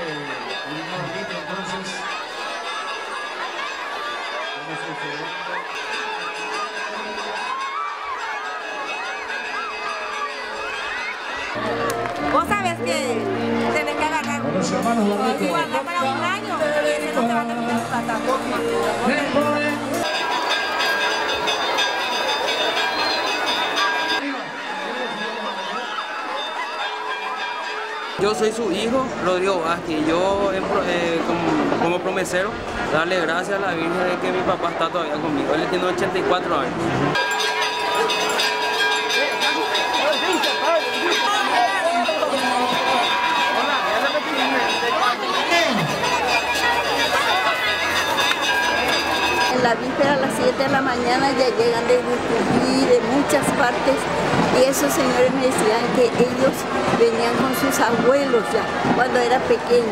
entonces. Vos sabés que tenés que agarrar guardar para un año y ese no te va a terminar tratando. Yo soy su hijo, Rodrigo Vázquez, y yo eh, como, como, promesero, darle gracias a la Virgen de que mi papá está todavía conmigo. Él tiene 84 años. En la víspera a las 7 de la mañana ya llegan de Gucubí, de muchas partes, y esos señores me decían que ellos venían con sus abuelos ya, cuando era pequeño.